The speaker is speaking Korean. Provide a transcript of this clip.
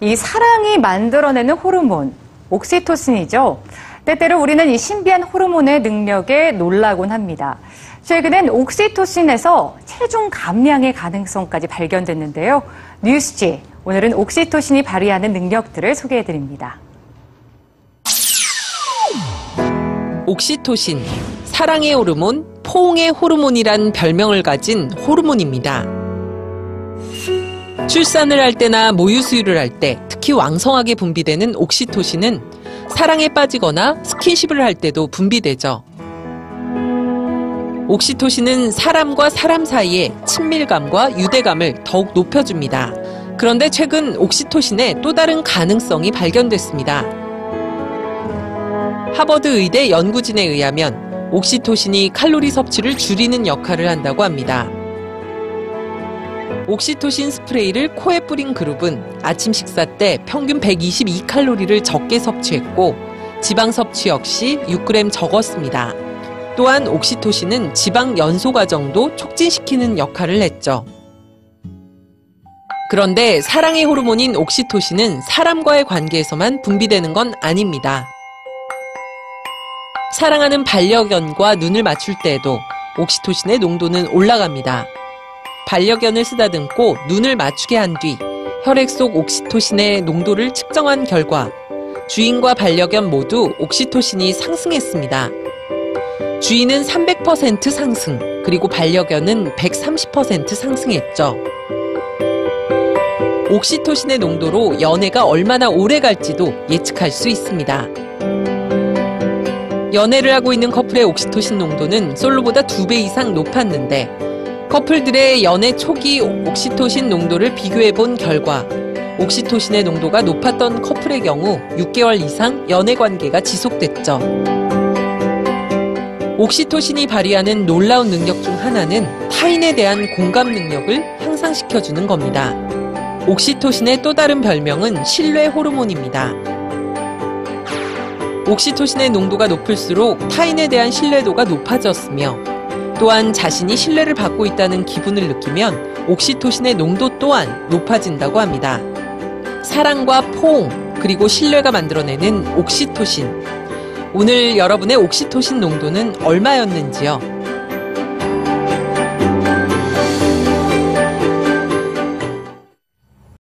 이 사랑이 만들어내는 호르몬, 옥시토신이죠. 때때로 우리는 이 신비한 호르몬의 능력에 놀라곤 합니다. 최근엔 옥시토신에서 체중 감량의 가능성까지 발견됐는데요. 뉴스지 오늘은 옥시토신이 발휘하는 능력들을 소개해드립니다. 옥시토신, 사랑의 호르몬, 포옹의 호르몬이란 별명을 가진 호르몬입니다. 출산을 할 때나 모유 수유를 할 때 특히 왕성하게 분비되는 옥시토신은 사랑에 빠지거나 스킨십을 할 때도 분비되죠. 옥시토신은 사람과 사람 사이의 친밀감과 유대감을 더욱 높여줍니다. 그런데 최근 옥시토신의 또 다른 가능성이 발견됐습니다. 하버드 의대 연구진에 의하면 옥시토신이 칼로리 섭취를 줄이는 역할을 한다고 합니다. 옥시토신 스프레이를 코에 뿌린 그룹은 아침 식사 때 평균 122칼로리를 적게 섭취했고 지방 섭취 역시 6g 적었습니다. 또한 옥시토신은 지방 연소 과정도 촉진시키는 역할을 했죠. 그런데 사랑의 호르몬인 옥시토신은 사람과의 관계에서만 분비되는 건 아닙니다. 사랑하는 반려견과 눈을 맞출 때에도 옥시토신의 농도는 올라갑니다. 반려견을 쓰다듬고 눈을 맞추게 한 뒤 혈액 속 옥시토신의 농도를 측정한 결과 주인과 반려견 모두 옥시토신이 상승했습니다. 주인은 300% 상승, 그리고 반려견은 130% 상승했죠. 옥시토신의 농도로 연애가 얼마나 오래 갈지도 예측할 수 있습니다. 연애를 하고 있는 커플의 옥시토신 농도는 솔로보다 2배 이상 높았는데 커플들의 연애 초기 옥시토신 농도를 비교해 본 결과 옥시토신의 농도가 높았던 커플의 경우 6개월 이상 연애 관계가 지속됐죠. 옥시토신이 발휘하는 놀라운 능력 중 하나는 타인에 대한 공감 능력을 향상시켜주는 겁니다. 옥시토신의 또 다른 별명은 신뢰 호르몬입니다. 옥시토신의 농도가 높을수록 타인에 대한 신뢰도가 높아졌으며 또한 자신이 신뢰를 받고 있다는 기분을 느끼면 옥시토신의 농도 또한 높아진다고 합니다. 사랑과 포옹, 그리고 신뢰가 만들어내는 옥시토신. 오늘 여러분의 옥시토신 농도는 얼마였는지요?